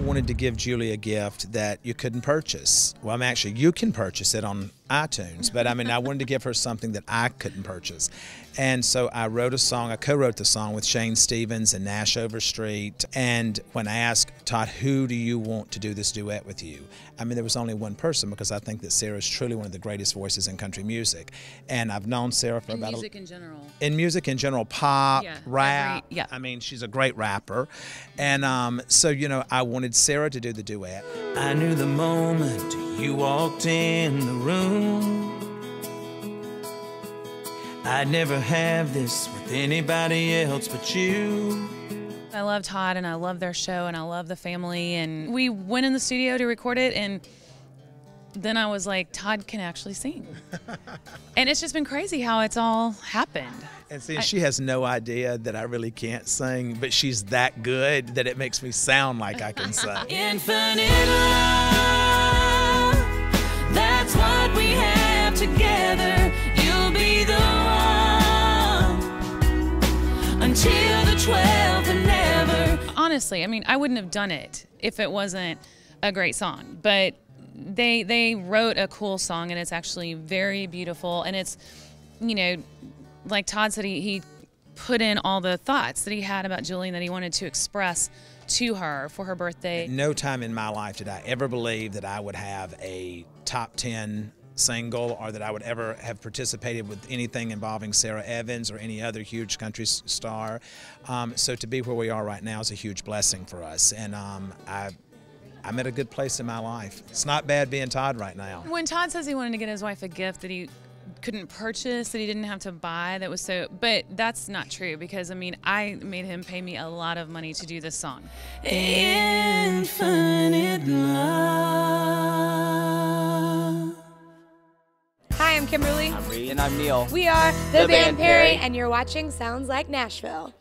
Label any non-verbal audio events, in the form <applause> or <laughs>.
wanted to give Julie a gift that you couldn't purchase. Well, I'm actually, you can purchase it on iTunes, but I mean, I wanted to give her something that I couldn't purchase. And so I wrote a song, I co wrote the song with Shane Stevens and Nash Overstreet. And when I asked Todd, who do you want to do this duet with you? I mean, there was only one person because I think that Sara is truly one of the greatest voices in country music. And I've known Sara for in about music in general. in music in general, pop, Yeah, rap. every- yeah. I mean, she's a great rapper. And um, so, you know, I wanted Sara to do the duet. I knew the moment you walked in the room. I'd never have this with anybody else but you. I love Todd and I love their show and I love the family. And we went in the studio to record it and then I was like, Todd can actually sing. <laughs> and it's just been crazy how it's all happened. And see, she has no idea that I really can't sing, but she's that good that it makes me sound like I can <laughs> sing. Infinite love, Honestly, I mean, I wouldn't have done it if it wasn't a great song. But they they wrote a cool song and it's actually very beautiful and it's you know like Todd said he, he put in all the thoughts that he had about Julian that he wanted to express to her for her birthday. No time in my life did I ever believe that I would have a top 10 single or that I would ever have participated with anything involving Sara Evans or any other huge country star. Um, so to be where we are right now is a huge blessing for us. And um, I, I'm at a good place in my life. It's not bad being Todd right now. When Todd says he wanted to get his wife a gift that he couldn't purchase, that he didn't have to buy, that was so, but that's not true because I mean, I made him pay me a lot of money to do this song. Infinite I'm Kimberly. I'm Reid. And I'm Neil. We are The Band Perry. and you're watching Sounds Like Nashville.